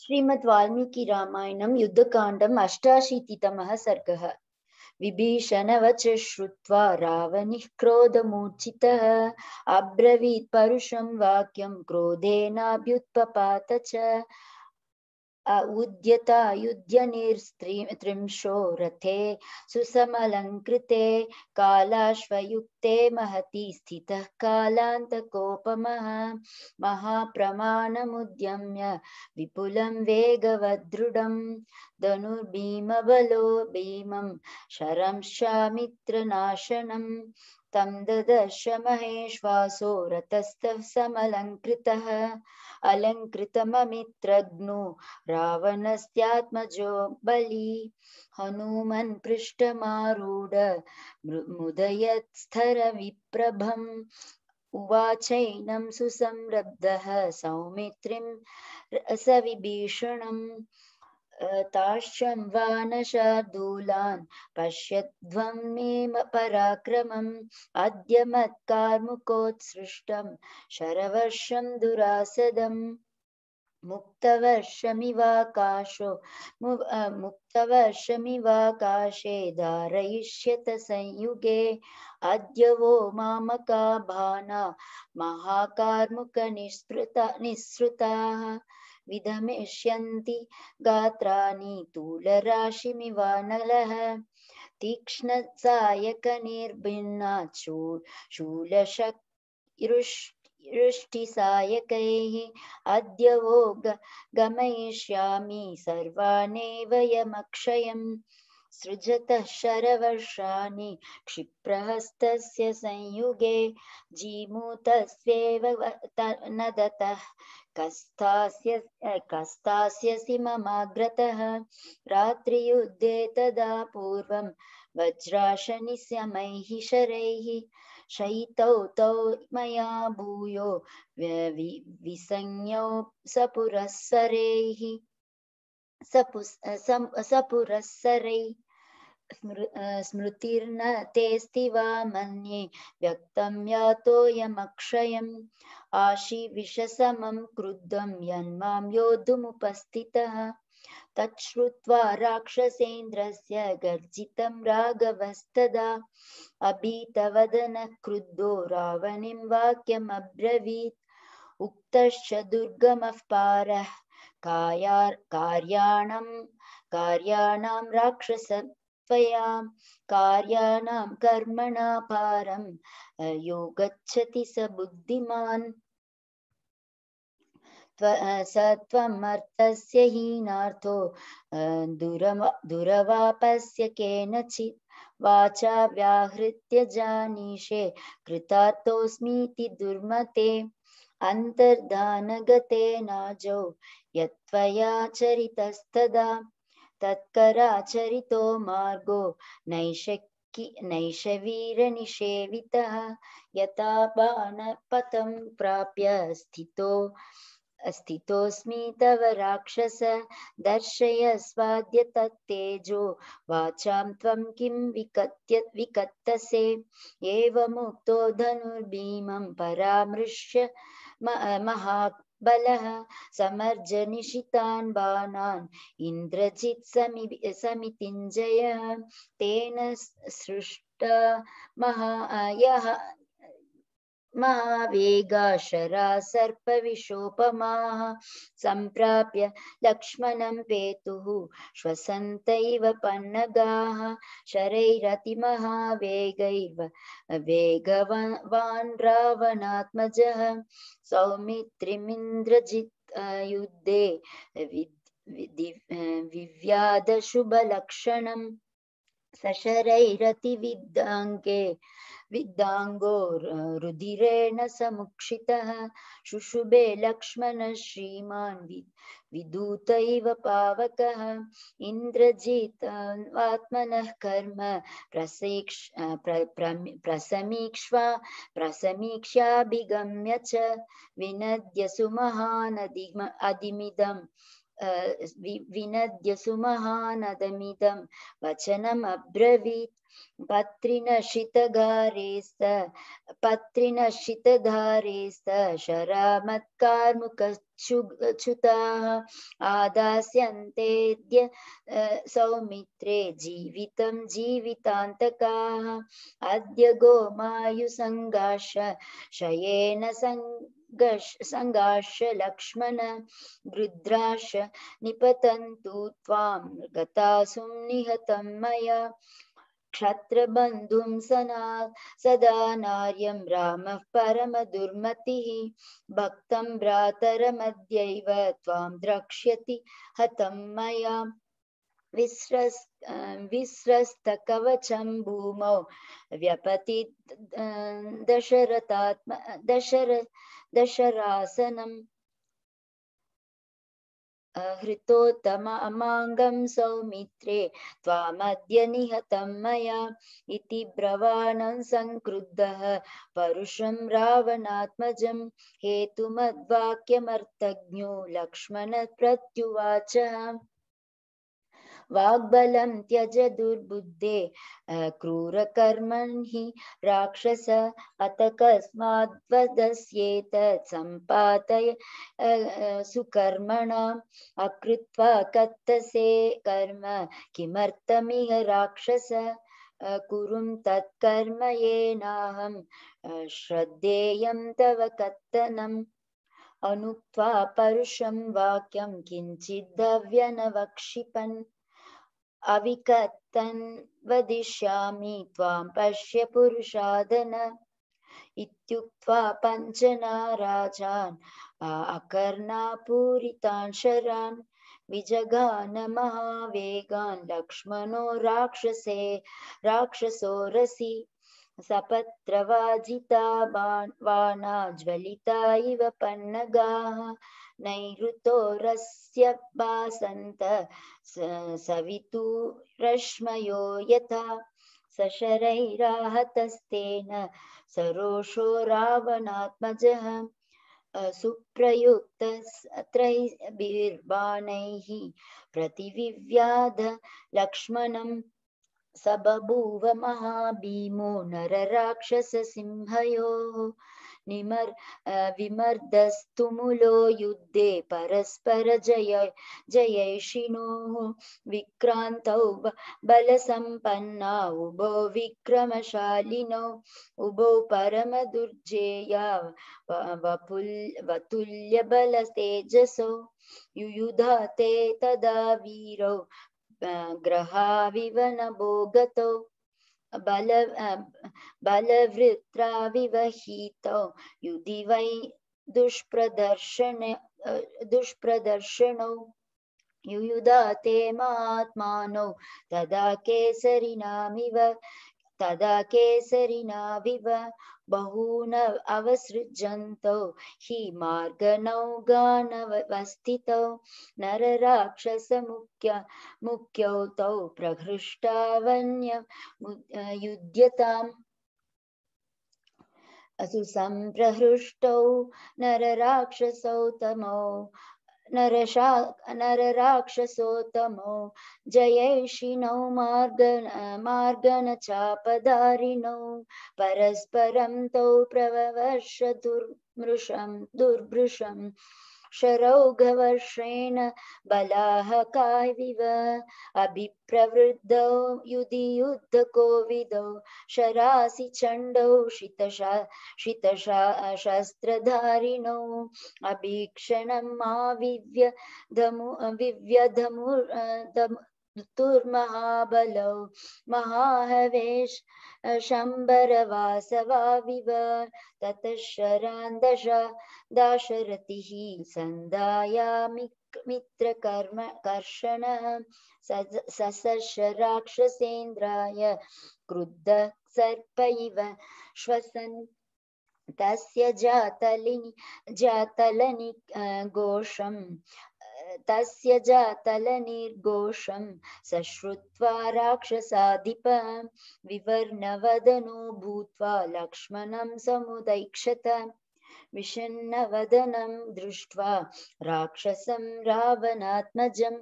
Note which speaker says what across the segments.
Speaker 1: श्रीमद् वाल्मीकि रामायणं, युद्धकाण्डम्, अष्टाशीतितमः सर्गः। विभीषणवच श्रुत्वा रावणिः क्रोधमूर्छितः अब्रवीत् परुषं वाक्यं, क्रोधेनाभ्युत्पपात च। उद्यतायुध्यनिर्स्त्रिंशो रथे सुसमलङ्कृते कालाश्वयुक्ते महति स्थितः कालान्तकोपमः महाप्रमाणमुद्यम्य विपुलं वेगवदृढं धनुर्भीमबलो भीमं शरंशामित्रनाशनम् तं ददर्श महेश्वासो रतस्थः समलङ्कृतः अलङ्कृतममित्रग्नो रावणस्यात्मजो बलि। हनुमन् पृष्ठमारूढ मुदयत्स्थरविप्रभम्। उवाचैनं सुसंरब्धः सौमित्रिं स ताश्चं वानशार्दूलान् पश्यध्वं मे पराक्रमम्, अद्य मत्कार्मुकोत्सृष्टं शरवर्षं दुरासदम्। मुक्तवर्षमिवाकाशो मुक्तवर्षमिवाकाशे धारयिष्यत संयुगे। अद्य वो मामका भाना महाकार्मुकनिःसृता निःसृताः। विधमिष्यन्ति गात्राणि तूलराशिमिवानलः तीक्ष्णसायकनिर्भिन्नात् शूलशक्रुष्टिसायकैः अद्य वो गमयिष्यामि सर्वानेव यमक्षयम्। सृजतः शरवर्षाणि क्षिप्रहस्तस्य संयुगे जीमूतस्वेव न दतः कस्तास्य कस्तास्यसि ममाग्रतः रात्रियुद्धे तदा पूर्वं वज्राशनिशमैः शरैः शयितौ तौ मया भूयो विसंज्ञौ सपुरःसरैः सपुरःसरै स्मृतिर्न तेऽस्ति वा मन्ये, व्यक्तं यातोऽयमक्षयम् आशिविषसमं क्रुद्धं यन्मां योद्धुमुपस्थितः तच्छ्रुत्वा राक्षसेन्द्रस्य गर्जितं राघवस्तदा। अभीतवदनः क्रुद्धो रावणिं वाक्यमब्रवीत्। उक्तश्च दुर्गमः पारः। कार्याणां कार्याणां राक्षस त्वया कार्याणां कर्मणा पारं गच्छति स बुद्धिमान्। स त्वमर्थस्य हीनार्थो दुरवापस्य केनचित् वाचा व्याहृत्य जानीषे, कृतार्थोऽस्मीति दुर्मते अन्तर्धानगतेनाजौ यत्त्वया चरितस्तदा। तत्कराचरितो मार्गो नैषवीरनिषेवितः। यथा बाणपथं प्राप्य स्थितो, स्थितोऽस्मि तव राक्षस, दर्शय स्वाद्य तत्तेजो वाचां त्वं किं विकत्य, विकत्तसे? एवमुक्तो धनुर्भीमं परामृश्य महा बलः समर्जनिषितान् बाणान् इन्द्रजित् समि समितिञ्जय तेन सृष्टा महायः महावेगा शरा सर्पविशोपमाः सम्प्राप्य लक्ष्मणं पेतुः श्वसन्तैव पन्नगाः शरैरतिमहावेगैव वेगवान् रावणात्मजः सौमित्रिमिन्द्रजित् युद्धे विव्याधशुभलक्षणम् सशरैरतिविद्धाङ्गे विद्धाङ्गो रुधिरेण समुक्षितः शुशुभे लक्ष्मण श्रीमान् विदूत इव पावकः। इन्द्रजितवात्मनः कर्म प्रसेक्ष प्रसमीक्ष्वा प्रसमीक्ष्याभिगम्य च विनद्य सुमहानदि अधिमिदम्। विनद्य सुमहानदमिदं वचनम् अब्रवीत्। पत्रिनशितगारेस्त, पत्रिनशितधारेस्त शरामत्कार्मुकश्च च्युताः आदास्यन्तेद्य सौमित्रे जीवितं जीवितान्तकाः। अद्य गोमायुसङ्गाश शयेन सङ्गाश लक्ष्मण वृद्राश निपतन्तु त्वां गतासुं निहतं मया। क्षत्रबन्धुं सना सदा नार्यं रामः परमदुर्मतिः। भक्तं भ्रातरमद्यैव त्वां द्रक्ष्यति हतं मया। विस्रस् विस्रस्तकवचं भूमौ व्यपति दशरथात्म दशर दशरासनम् हृतोत्तम अमाङ्गं सौमित्रे, त्वामद्य निहतं मया इति ब्रवाणं सङ्क्रुद्धः परुषं रावणात्मजं हेतुमद्वाक्यमर्थज्ञो लक्ष्मण प्रत्युवाच वाग्बलं त्यज दुर्बुद्धे क्रूरकर्मणि राक्षस अत कस्माद्वदस्येतत् सम्पातय सुकर्मणाम् अकृत्वा कत्तसे कर्म, किमर्थमिह राक्षस? कुरुं तत्कर्म येनाहं श्रद्धेयं तव कत्तनम् अनुक्त्वा परुषं वाक्यं किञ्चिद्दव्यनवक्षिपन् अविकत्तन् वदिष्यामि त्वां पश्य पुरुषादन। इत्युक्त्वा पञ्चना राजान् अकर्णापूरितान् शरान्, विजगान महावेगान्, लक्ष्मणो राक्षसे, राक्षसो रसि सपत्रवाजिता वाना ज्वलिता इव पन्नगाः। नैऋतोरस्य भासन्त सवितुरश्मयो यथा। सशरैराहतस्तेन। सरोषो रावणात्मजः। सुप्रयुक्तत्रैर्बाणैः प्रतिविव्याध लक्ष्मणम् स बभूव महाभीमो नरराक्षससिंहयोः। निमर् विमर्दस्तुमुलो युद्धे परस्पर जय, जयैषिणोः विक्रान्तौ बलसम्पन्ना, उभौ विक्रमशालिनौ, उभौ परमदुर्जेया वपुल्, वतुल्यबलतेजसौ, युयुधाते तदा वीरौ ग्रहाविव नभो गतौ बल बलवृत्राविवहितौ। युधि वै दुष्प्रदर्शन दुष्प्रदर्शनौ। युयुधाते महात्मानौ तदा केसरिणामिव तदा केसरिणाविव बहून अवसृजन्तौ। हि मार्गनौगानवस्थितौ नरराक्षसमुख्य मुख्यौ तौ प्रहृष्टावन्य युध्यताम् सुसम्प्रहृष्टौ नरराक्षसौ तमौ नरशा नरराक्षसोत्तमो। जयैषिणौ मार्गन मार्गनचापधारिणौ। परस्परं तौ प्रववर्ष दुर्मृशं दुर्भृशम् शरौघवर्षेण बलाहकाविव अभिप्रवृद्धौ युधि युद्धकोविदौ शरासि चण्डौ शितशा शितशा शस्त्रधारिणौ अभीक्षणम् आविव्य धमु विव्यधमु दुर्महाबलौ महाहवेश शम्बरवासवाविव ततः शरान् दश दाशरथिः सन्दायामि मित्रकर्म कर्षण ससर्ष राक्षसेन्द्राय क्रुद्धः सर्प श्वसन्। तस्य जातलिनि, जातलनि घोषम् तस्य जातलनिर्घोषं सश्रुत्वा राक्षसाधिप विवर्णवदनो भूत्वा लक्ष्मणं समुदैक्षत। विषन्नवदनं दृष्ट्वा राक्षसं रावणात्मजं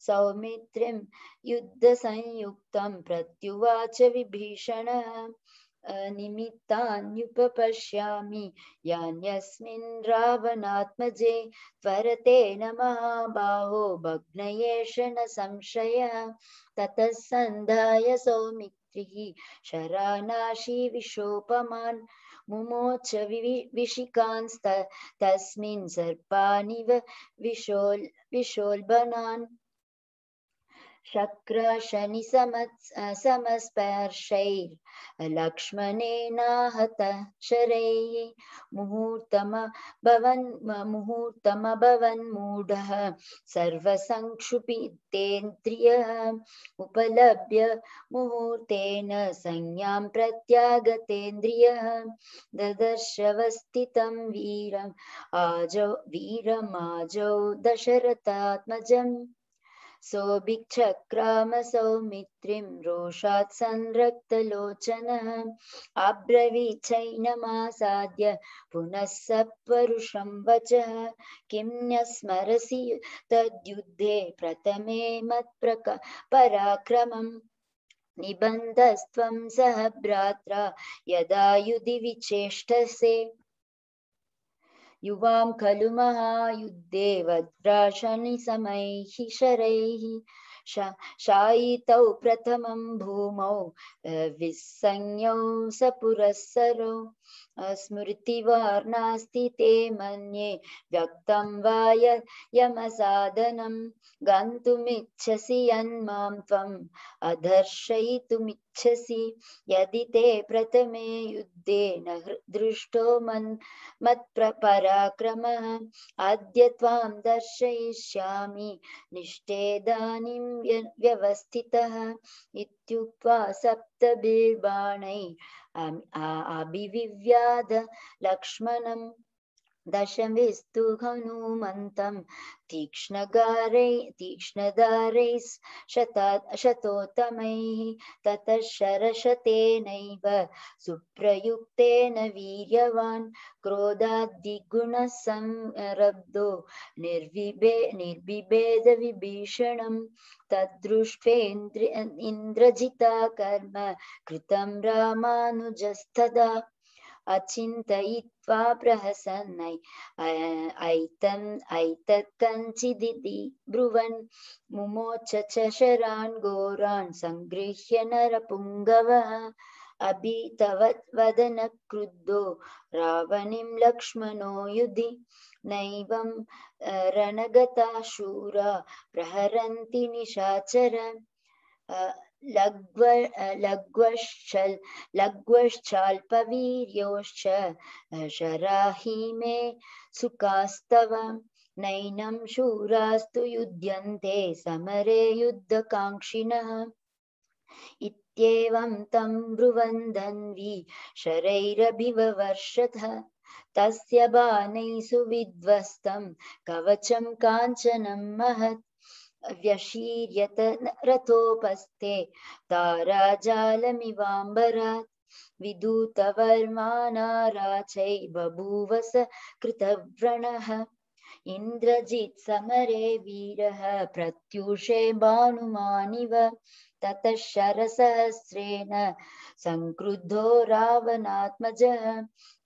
Speaker 1: सौमित्रिं युद्धसंयुक्तं प्रत्युवाच विभीषणः। निमित्तान्युपपश्यामि यान्यस्मिन् रावणात्मजे त्वरते न महाबाहो भग्नयेष न संशयः। ततः सन्धाय सौमित्रिः, शरानाशी विशोपमान् मुमोच विशिकांस्त तस्मिन् सर्पानिव विशोल्, विशोल्बनान् शक्रशनि समस्पर्शैर्लक्ष्मणेनाहत शरैः मुहूर्तमभवन्, मुहूर्तमभवन्मूढः सर्वसङ्क्षुपितेन्द्रियः उपलभ्य मुहूर्तेन संज्ञां प्रत्यागतेन्द्रियः ददर्शवस्थितं वीरम्, आजौ, वीरमाजौ दशरथात्मजम्। सोऽभिचक्राम सौमित्रिं रोषात् संरक्तलोचनः। अब्रवीचैनमासाद्य पुनः सपरुषं वचः। किं न्यस्मरसि तद्युद्धे प्रथमे मत्प्रका पराक्रमम् निबन्धस्त्वं सह भ्रात्रा यदा युधि विचेष्टसे युवां खलु महायुद्धे वज्राशनिसमैः शरैः। शायितौ प्रथमं भूमौ विसंज्ञौ स पुरःसरौ स्मृतिवार्नास्ति ते मन्ये, व्यक्तं वा यमसाधनं। गन्तुमिच्छसि यन्मां त्वम् अदर्शयितुमिच्छसि यदि ते प्रथमे युद्धे न दृष्टो मन् मत्पराक्रमः अद्य त्वां दर्शयिष्यामि निष्ठेदानीं व्यवस्थितः, इत्युक्त्वा सप्तभिर्बाणै अभिविव्याध लक्ष्मणम् दशविस्तु हनुमन्तं तीक्ष्णगारै, तीक्ष्णदारैः शता, शतोत्तमैः ततः शरशतेनैव सुप्रयुक्तेन वीर्यवान् क्रोधाद्दिगुणः संरब्धो निर्विभे निर्बिभेदविभीषणं तद्दृष्ट्वेन्द्र इन्द्रजिता कर्म। कृतं रामानुजस्तदा। अचिन्तयित्वा प्रहसन्नै। ऐतम् ऐतत् कञ्चिदिति ब्रुवन्। मुमोच च शरान् घोरान् सङ्गृह्य नरपुङ्गवः। अभीतवत् वदन क्रुद्धो रावणीं लक्ष्मणो युधि। नैवं रणगता शूरा प्रहरन्ति निशाचर। लग्वश्चाल्पवीर्योश्च शराहि मे सुखास्तव, नैनं शूरास्तु युध्यन्ते, समरे युद्धकाङ्क्षिणः। इत्येवं तं ब्रुवन्धन्वी शरैरभिववर्षथ तस्य बाणैः सुविध्वस्तं, कवचं काञ्चनं महत्। व्यशीर्यत रथोपस्थे ताराजालमिवाम्बरात् विदूतवर्मानाराचै बभूवस कृतव्रणः। इन्द्रजित् समरे वीरः प्रत्यूषे भानुमानिव ततः शरसहस्रेण सङ्क्रुद्धो रावणात्मजः।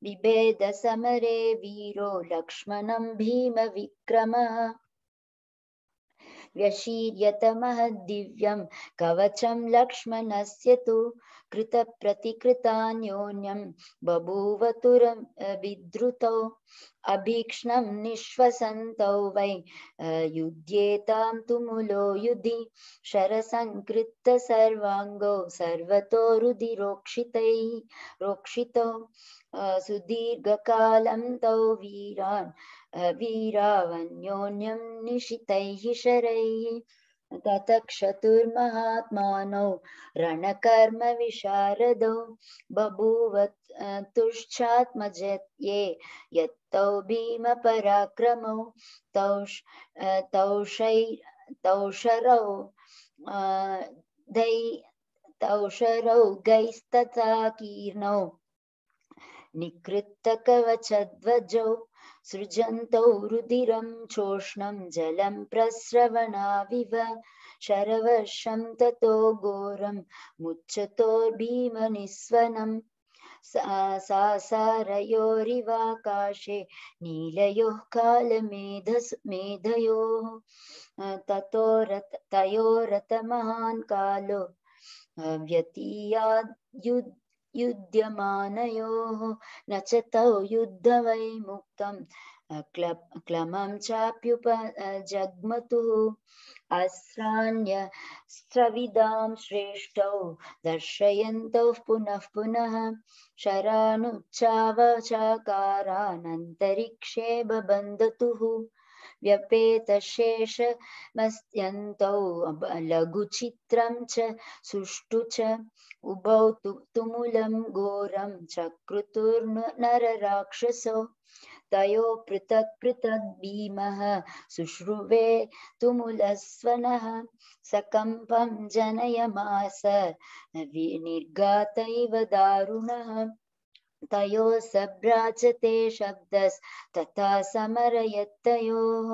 Speaker 1: बिभेद समरे वीरो लक्ष्मणं भीमविक्रमः। व्यशीर्यतमहद्दिव्यं कवचं लक्ष्मणस्य तु कृतप्रतिकृतान्योन्यं बभूवतुरविद्रुतौ अभीक्ष्णं निःश्वसन्तौ वै युध्येतां तुमुलो युधि शरसङ्कृत्त सर्वाङ्गौ सर्वतो रुधिरोक्षितैः रोक्षितौ सुदीर्घकालं तौ वीरान् वीरावन्योन्यं निशितैः शरैः। ततक्षतुर्महात्मानौ रणकर्मविशारदौ बभूव तुश्चात्मजये यत्तौ भीमपराक्रमौ तौष तौषै तौषरौ दै तौषरौ गैस्तथा कीर्णौ निकृत्तकवचध्वजौ सृजन्तौ रुधिरं चोष्णं जलं प्रस्रवणाविव, शरवर्षं ततो घोरं मुच्यतो भीमनिस्वनम् सारयोरिवाकाशे नीलयोः कालमेधस्, मेधयोः ततो रत तयोरतमहान् कालो व्यतीयाद् युध्यमानयोः न च तौ युद्धवैमुक्तम् क्लमं चाप्युप जग्मतुः। अस्राण्य स्रविदां श्रेष्ठौ दर्शयन्तौ पुनः पुनः। शरानुच्चावचाकारानन्तरिक्षे बबन्धतुः। व्यपेतशेषमस्त्यन्तौ लघुचित्रं च सुष्ठु च उभौ तुमुलं घोरं चक्रुतुर्नरराक्षसौ तयो पृथक् पृथक् भीमः शुश्रुवे तुमुलस्वनः सकम्पं जनयमास। निर्गातैव दारुणः। तयो सभ्राजते शब्दस्तथा समरयत्तयोः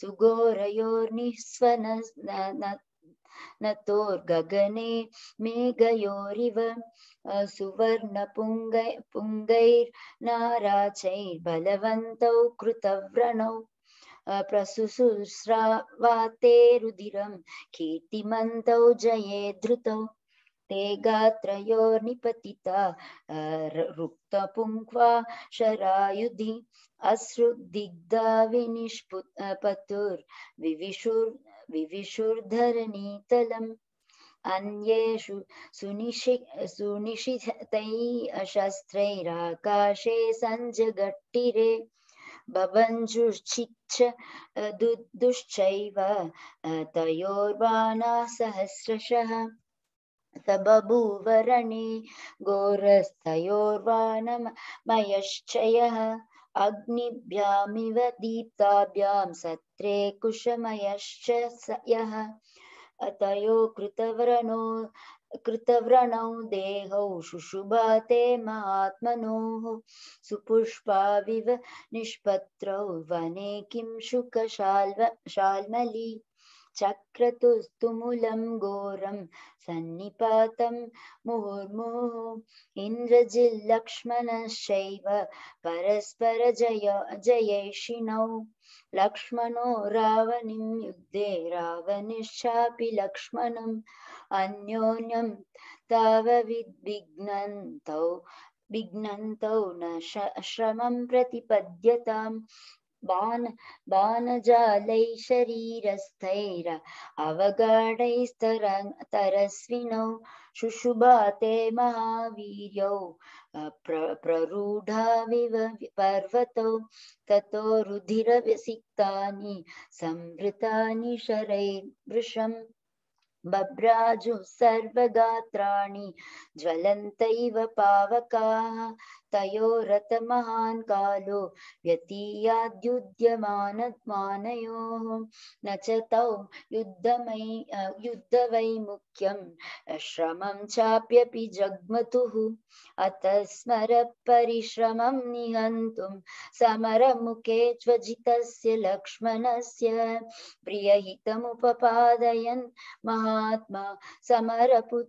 Speaker 1: सुघोरयोर्निःस्वन नतोर्गगने मेघयोरिव सुवर्णपुङ्गै पुङ्गैर्नाराचैर्बलवन्तौ कृतव्रणौ प्रसुसुस्रावाते रुदिरं कीर्तिमन्तौ जये धृतौ ते रुक्तपुङ्क्वा शरायुधि अश्रुदिग्धा विनिष्पतुर्विविशुर् विविशुर्धरणीतलम् अन्येषु सुनिशि सुनिशितैः शस्त्रैराकाशे सञ्जगट्टिरे बभञ्जुश्चिच्छ दुश्चैव सहस्रशः। स बभूवरणे घोरस्तयोर्वाणमयश्चयः अग्निभ्यामिव दीप्ताभ्यां सत्रे कुशमयश्च यः तयो कृतव्रणो, कृतव्रणौ देहौ शुशुभाते महात्मनोः। सुपुष्पाविव निष्पत्रौ वने किं शुकशाल्व शाल्मली। चक्रतुस्तुमुलं घोरं सन्निपातं मुहुर्मुहुः इन्द्रजिल्लक्ष्मणश्चैव परस्परजय जयैषिणौ लक्ष्मणो रावणिं युद्धे रावणिश्चापि लक्ष्मणम् अन्योन्यं तावविद्विघ्नन्तौ विघ्नन्तौ न श्रमं प्रतिपद्यताम्। बाण बाणजालैः शरीरस्थैर अवगाढैस्तरस्विनौ शुशुभाते महावीर्यौ प्र, प्ररूढाविव पर्वतौ, ततो रुधिरव्यसिक्तानि संवृतानि शरैर्वृशम् बभ्राजुः सर्वगात्राणि, ज्वलन्तैव पावकाः तयोरतमहान् कालो व्यतीयाद्युद्यमानमानयोः। न च तौ युद्धमयि युद्धवैमुख्यं श्रमं चाप्यपि जग्मतुः। अतः स्मर परिश्रमं निहन्तुं समरमुखे ज्वजितस्य लक्ष्मणस्य प्रियहितमुपपादयन् महात्मा समरपु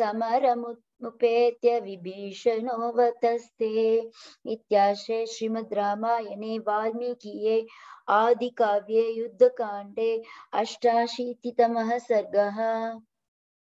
Speaker 1: समरमुत् उपेत्य विभीषणो वतस्ते इत्याश्रे श्रीमद् रामायणे वाल्मीकिये आदिकाव्ये युद्धकाण्डे अष्टाशीतितमः सर्गः।